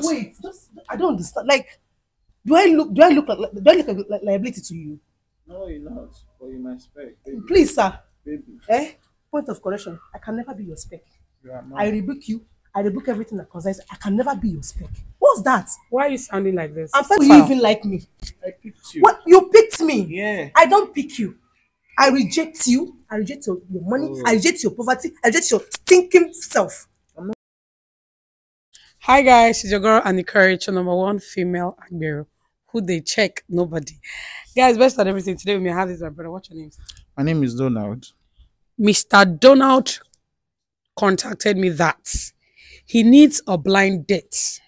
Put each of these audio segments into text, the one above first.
Wait, just I don't understand. Like, do I look? Do I look like? Do I look like, like liability to you? No, you're not. But you might expect. Baby. Please, sir. Baby. Eh? Point of correction. I can never be your spec. You are not. I rebuke you. I rebuke everything that concerns. I can never be your spec. What's that? Why are you sounding like this? I'm sorry. You even like me? I picked you. What? You picked me. Yeah. I don't pick you. I reject you. I reject your, your money. Oh. I reject your poverty. I reject your stinking self. Hi guys, it's your girl Annie Courage, your number one female Agbero. Who they check? Nobody. Guys, best on everything. Today we may have this my brother. What's your name? My name is Donald. Mr. Donald contacted me that he needs a blind date.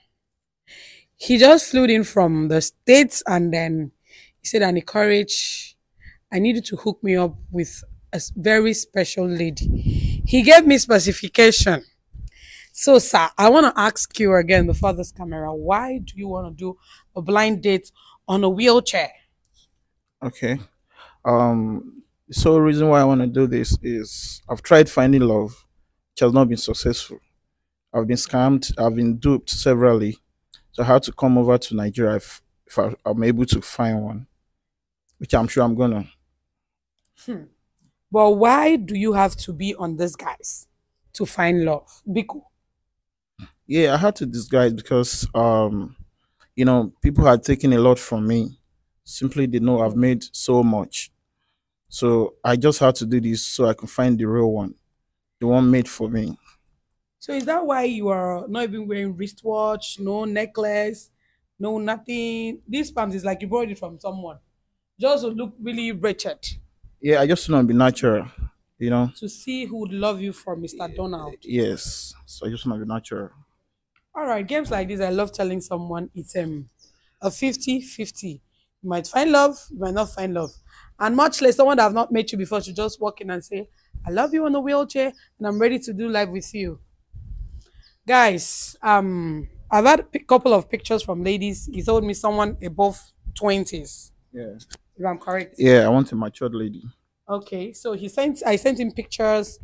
He just flew in from the States and then he said, Annie Courage, I need you to hook me up with a very special lady. He gave me specification. So, sir, I want to ask you again before this camera, why do you want to do a blind date on a wheelchair? Okay. Um. The sole reason why I want to do this is I've tried finding love, which has not been successful. I've been scammed. I've been duped severally. So I had to come over to Nigeria if, if I, I'm able to find one, which I'm sure I'm gonna. Hmm. But why do you have to be on this, guys, to find love? Biko. Yeah, I had to disguise because um, you know, people had taken a lot from me. Simply they know I've made so much. So I just had to do this so I can find the real one. The one made for me. So is that why you are not even wearing wristwatch, no necklace, no nothing? This pants is like you bought it from someone. Just to look really wretched. Yeah, I just want to be natural, you know. To see who would love you for Mr. Donald. Yes. So I just want to be natural. All right, games like this, I love telling someone it's um a 50-50. You might find love, you might not find love. And much less someone that have not met you before should just walk in and say, I love you on a wheelchair and I'm ready to do life with you. Guys, um, I've had a couple of pictures from ladies. He told me someone above 20s, Yeah. if I'm correct. Yeah, I want a matured lady. Okay, so he sent I sent him pictures.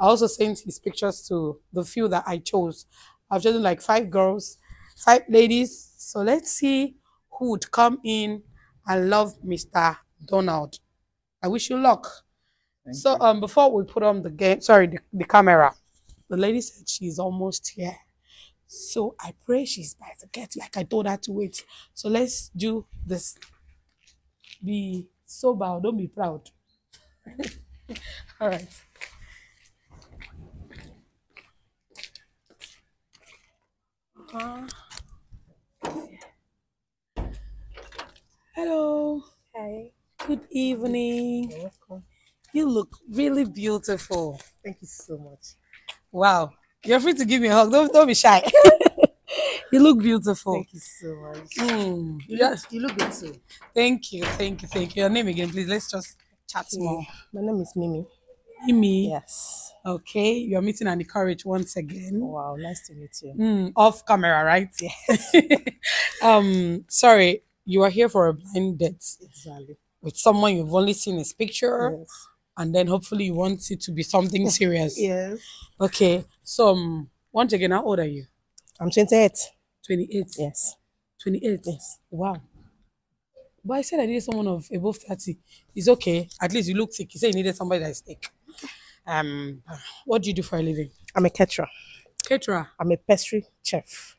I also sent his pictures to the few that I chose. I've chosen like five girls, five ladies. So let's see who would come in and love Mr. Donald. I wish you luck. Thank so um before we put on the game, sorry, the, the camera, the lady said she's almost here. So I pray she's by the gate, like I told her to wait. So let's do this. Be sober, don't be proud. All right. Uh, hello. Hi. Good evening. You look really beautiful. Thank you so much. Wow. You're free to give me a hug. Don't, don't be shy. you look beautiful. Thank you so much. Mm, You yes. look, you look good too. Thank you. Thank you. Thank you. Your name again, please. Let's just chat more. My name is Mimi. Mimi. Yes. Okay. You're meeting Annie Courage once again. Wow, nice to meet you. Mm, off camera, right? Yes. um, sorry, you are here for a blind date Exactly. with someone you've only seen his picture, Yes. and then hopefully you want it to be something serious. Yes. Okay. So, um, once again, how old are you? I'm 28. 28. Yes. 28. Yes. Wow. But I said I needed someone of above 30. It's okay. At least you look thick. You said you needed somebody that is thick. Um, what do you do for a living? I'm a caterer. Caterer. I'm a pastry chef.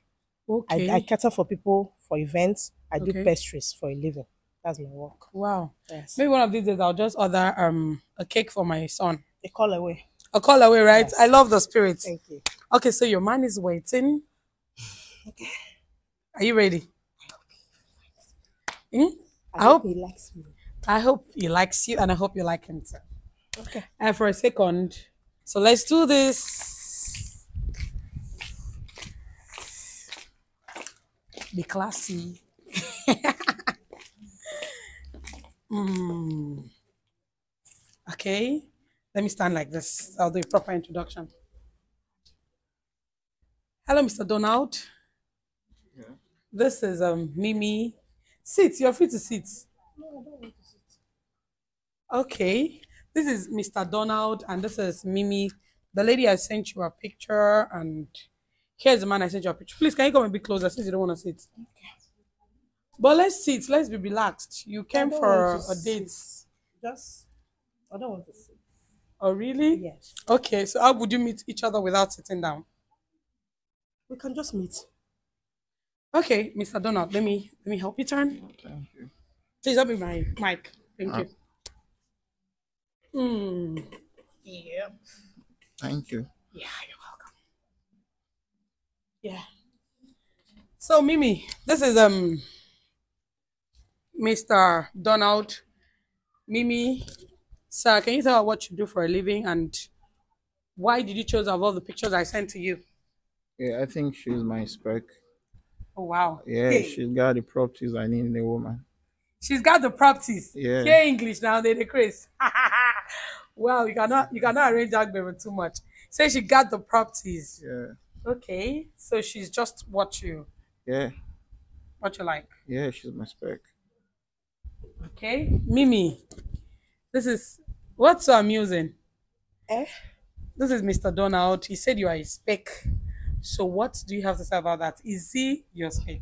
Okay. I, I cater for people for events. I do pastries for a living. That's my work. wow. Yes. Maybe one of these days I'll just order um a cake for my son. A call away. A call away, right? Yes. I love the spirit. Thank you. Okay, so your man is waiting. Okay. Are you ready? Hmm? I hope he likes me. I hope he likes you and I hope you like him too. Okay. And for a second, so let's do this. Be classy. Mm. Okay, let me stand like this. I'll do a proper introduction. Hello, Mr. Donald. This is um Mimi. Sit. You're free to sit. No, I don't want to sit. Okay. This is Mr. Donald and this is Mimi. The lady I sent you a picture and Here's the man I sent you a picture. Please, can you come a bit closer since you don't want to sit? Okay. But let's sit. Let's be relaxed. You came for a date. sit. Just, I don't want to sit. Oh, really? Yes. Okay, so how would you meet each other without sitting down? We can just meet. Okay, Mr. Donald, let me let me help you turn. Thank you. Please help me my mic. Thank Uh, you. Hmm. Yeah. Thank you. Yeah, you're welcome. Yeah. So Mimi, this is um Mr. Donald. Mimi, sir, can you tell her what you do for a living and why did you choose of all the pictures I sent to you? Yeah, I think she's my spec. Oh wow. Yeah, Hey. she's got the properties I need in a woman. She's got the properties. Yeah. Hear English now, they're the Chris. well, you cannot you cannot arrange that baby too much. Say she got the properties. Yeah, Okay. So she's just what you yeah, what you like. yeah, she's my spec. Okay. Mimi. This is what's so amusing? Eh? This is Mr. Donald. He said you are a spec. So what do you have to say about that? Is he your spec?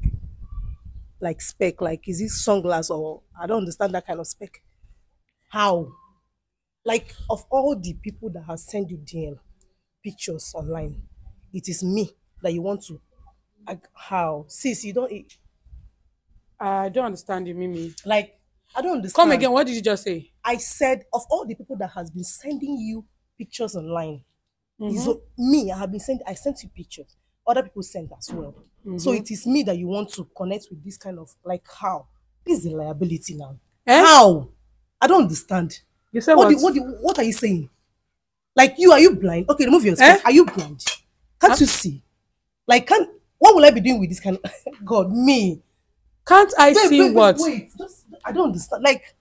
Like spec, like is he sunglass or I don't understand that kind of spec. How? Like of all the people that have sent you DM pictures online, it is me that you want to. Like how? Sis, you don't I don't understand you, Mimi. like. I don't understand. Come again. What did you just say? I said of all the people that has been sending you pictures online, it's Mhm. o- me. I have been sent. I sent you pictures. Other people sent as well. So it is me that you want to connect with this kind of like how? This is a liability now. Eh? How? I don't understand. You said What? what? do- what? do- what are you saying? Like you? Are you blind? Okay, remove your Eh? spec. Are you blind? Can't you see? Like, can't what will I be doing with this kind of God? Me? Can't I Wait, see wait, wait, what? Wait, just I don't understand. Like,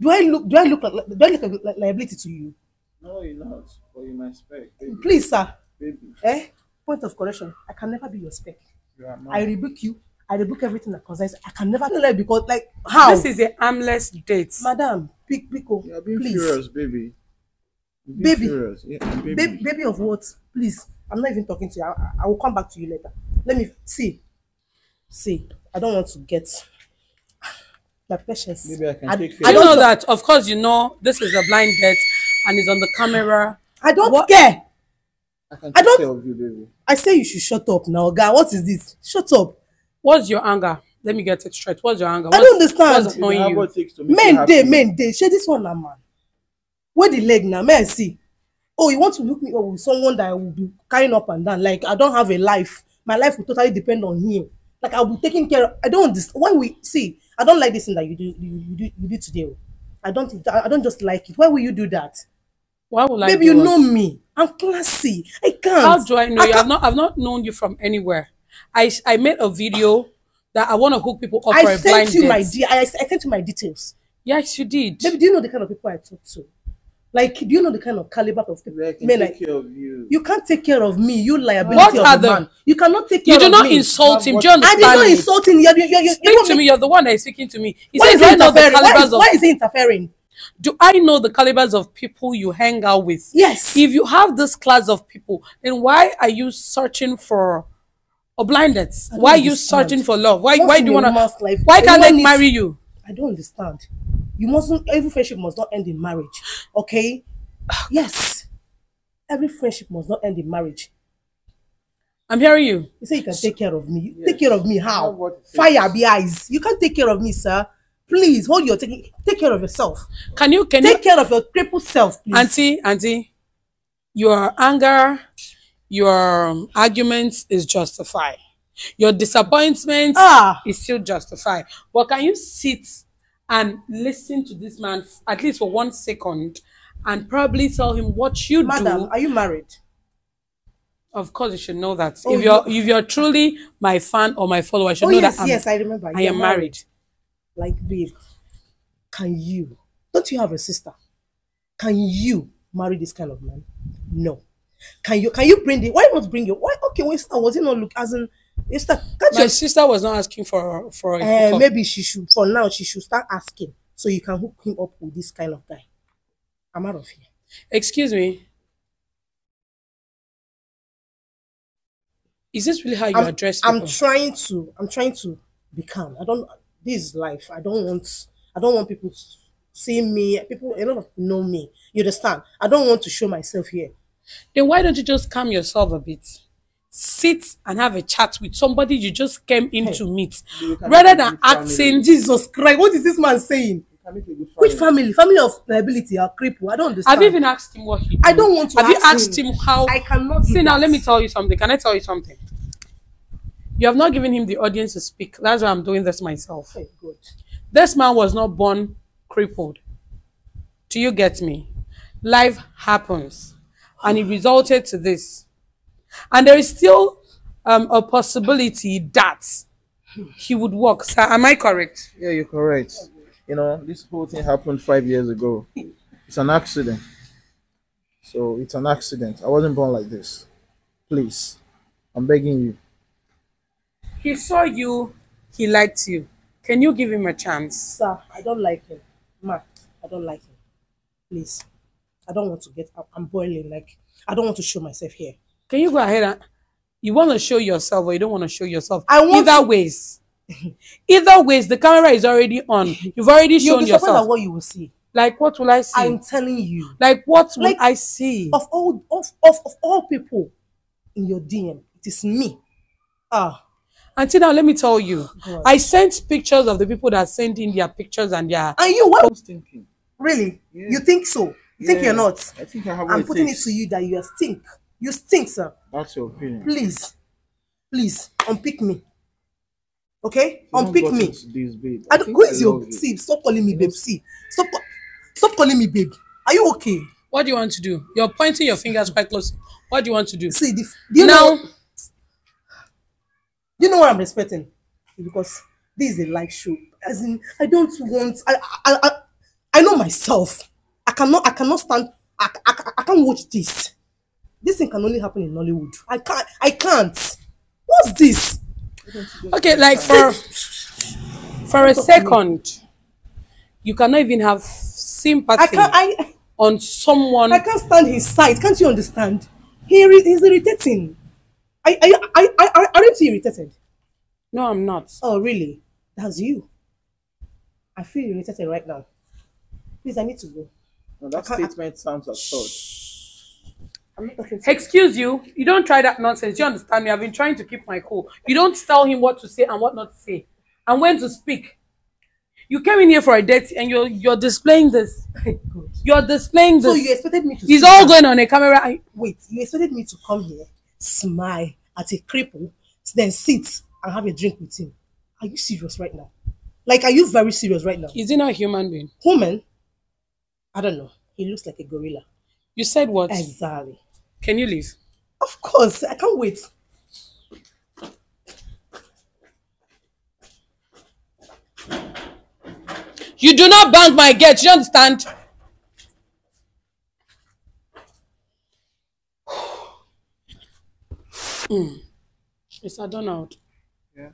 do I look? Do I look like? Do I look like, like liability to you? No, you're not. But you're my spec, baby. Please, sir. baby. Eh? Point of correction. I can never be your spec. You I rebuke you. I rebuke everything that concerns. I can never do that because, like, how? This is a harmless date. Madam, big, You are being please. furious, baby. Baby. Furious. Yeah, baby. Baby, baby of what? Please. I'm not even talking to you. I, I- I will come back to you later. Let me see. See, I don't want to get my patience. Maybe I can I, take I care I don't know that, of course, you know this is a blind date and it's on the camera. I don't What- care. I can I take don't- care of you, baby. I say you should shut up now, guy. What is this? Shut up. What's your anger? Let me get it straight. What's your anger? I don't understand. What's annoying you? what it takes to make you Men happy. day, men day. Share this one now, man. Where the leg now? May I see? Oh, you want to hook me up with someone that I will be carrying up and down? Like I don't have a life. My life will totally depend on him. Like I'll be taking care of. I don't understand. Why we see? I don't like this thing that you do. You, you do. You do today. oh. I don't. I don't just like it. Why will you do that? Why would I Baby, do you what? know me. I'm classy. I can't. How do I know you? I've not I've not known you from anywhere. I I made a video that I want to hook people up for I a blind sent you my. date. De- I, I sent you my details. Yes, you did. Baby, do you know the kind of people I talk to? Like, do you know the kind of caliber of people? Maybe I can Men take I- care of you. You can't take care of me. You liability What of are a the- man. You cannot take care You do not me. insult him. What- Do you I did not insult him. You're, you're, you're, you're, Speak to me. You're the one that is speaking to me. He Why said, is he know the interfering? Why is, of? why is he interfering? Do I know the calibers of people you hang out with? Yes. If you have this class of people, then why are you searching for a blinded? Why are you understand. searching for love? Why? Once Why do you want to? life, Why can't woman they marry you? I don't understand. You mustn't. Every friendship must not end in marriage. Okay? Yes. Every friendship must not end in marriage. I'm hearing you. You say you can take care of me. You Yes. Take care of me. How? know what it Fire takes. be eyes. You can't take care of me, sir. Please hold your taking. Take care of yourself. Can you? Can Take you? care of your crippled self, please. Auntie, auntie, your anger, your um, arguments is justified. Your disappointment ah, is still justified. But can you sit and listen to this man at least for one second and probably tell him what you madam, do? Madam, are you married? Of course, you should know that. Oh, if you're you- if you're truly my fan or my follower, I should Oh know yes, that I'm, yes, I remember. I You're am married. Like, babe, can you? Don't you have a sister? Can you marry this kind of man? No. Can you? Can you bring the? Why not bring your? Why? Okay, wait, sister, was it not look as in? Sister, can't My you? sister was not asking for for a Uh, maybe she should. For now, she should start asking so you can hook him up with this kind of guy. I'm out of here. Excuse me. Is this really how you I'm, address I'm trying to I'm trying to be calm. I don't this is life. I don't want I don't want people to see me. People a lot of know me. You understand? I don't want to show myself here. Then why don't you just calm yourself a bit? Sit and have a chat with somebody you just came in to meet, rather than asking. Jesus Christ, what is this man saying? Which family? Family of liability or cripple? I don't understand. Have you even asked him what he? I do? don't want to Have you asked him. him how? I cannot See now, that. let me tell you something. Can I tell you something? You have not given him the audience to speak. That's why I'm doing this myself. Oh, good. This man was not born crippled. Do you get me? Life happens, and it resulted to this. And there is still um, a possibility that he would walk. Sir, am I correct? Yeah, you're correct. You know, this whole thing happened five years ago. It's an accident. So it's an accident. I wasn't born like this. Please, I'm begging you. He saw you. He liked you. Can you give him a chance? Sir, I don't like him. Ma, I don't like him. Please. I don't want to get I'm boiling. Like I don't want to show myself here. Can you go ahead and you want to show yourself or you don't want to show yourself? I want Either ways. Either ways, the camera is already on. You've already You'll shown be surprised at what you will see. Like what will I see? I'm telling you. like what will Like- I see? Of all of, of, of all people in your DM, it is me. Ah, Until now, let me tell you, God. I sent pictures of the people that sent in their pictures and their. and you what was thinking. really? Yeah. You think so? You think Yeah, you're not? I think I have I'm putting it takes. to you that you stink. You stink, sir. That's your opinion. Please, please unpick me. Okay, You unpick me. into This, babe. I I don't, think who I your love see? Stop calling me babe. See, stop, stop calling me babe. Are you okay? What do you want to do? You're pointing your fingers quite close. What do you want to do? See, the, do you now, know? Do you know what I'm respecting? Because this is a live show. As in, I don't want. I, I, I, I know myself. I cannot. I cannot stand. I, I, I can't watch this. This thing can only happen in Nollywood. I can't. I can't. What's this? okay, like for for a second, you cannot even have sympathy I can't. I. on someone. I can't stand his sight. Can't you understand? He he's irritating. I, I, I, I, I, aren't you irritated? no, I'm not. Oh, really? That's you. I feel irritated right now. Please, I need to go. No, that statement sounds absurd. I'm not talking to Excuse you. You don't try that nonsense. You understand me? I've been trying to keep my cool. You don't tell him what to say and what not to say, and when to speak. You came in here for a date and you're you're displaying this. You're displaying this. So this. you expected me to It's sit all going on a camera. I, Wait, you expected me to come here, smile at a cripple, then sit and have a drink with him. Are you serious right now? Like, are you very serious right now? is he not a human being? Woman, I don't know. He looks like a gorilla. You said what? Exactly. Can you leave? Of course, I can't wait. You do not bang my gate. You understand? mm. Mr. Donald. Yeah.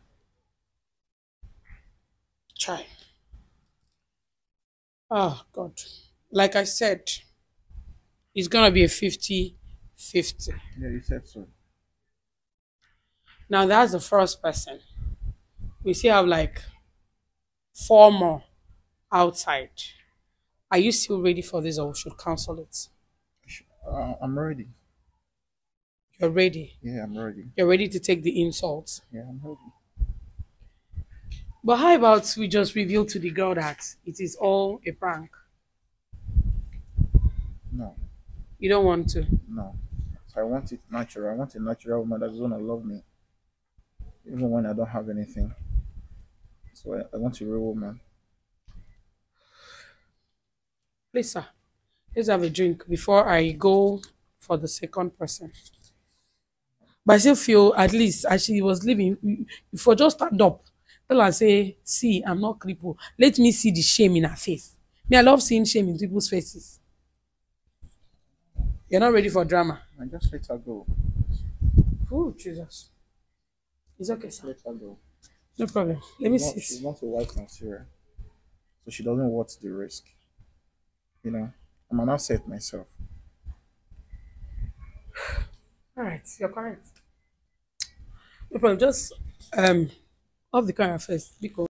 Try. Oh, God. Like I said, it's going to be a 50 50. Yeah, you said so. Now, that's the first person. We still have like four more outside. Are you still ready for this or we should cancel it? Uh, I'm ready. You're ready. Yeah, I'm ready. You're ready to take the insults. Yeah, I'm ready. But how about we just reveal to the girl that it is all a prank? No, You don't want to. no. I want it natural. I want a natural woman that's gonna love me, even when I don't have anything. So I, I want a real woman. Please, sir, let's have a drink before I go for the second person. But I still feel at least as she was leaving, you for just stand up, tell her say, see, I'm not crippled. Let me see the shame in her face. Me, I love seeing shame in people's faces. You're not ready for drama. I just let her go. Oh, Jesus. It's okay, sir. Let her go. No problem. Let me want- see. She wants a wife material, so she doesn't want the risk. You know, I'm an asset myself. All right, you're correct. No problem. Just um off the camera first because